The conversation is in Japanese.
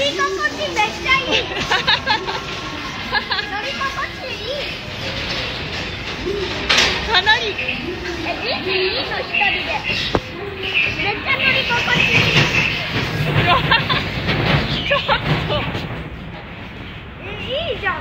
り心地めっちゃいい。乗り心地いい。かなりえ、いい。の一人でめっちゃ乗り心地いい。ちょっとえ、い。いじゃん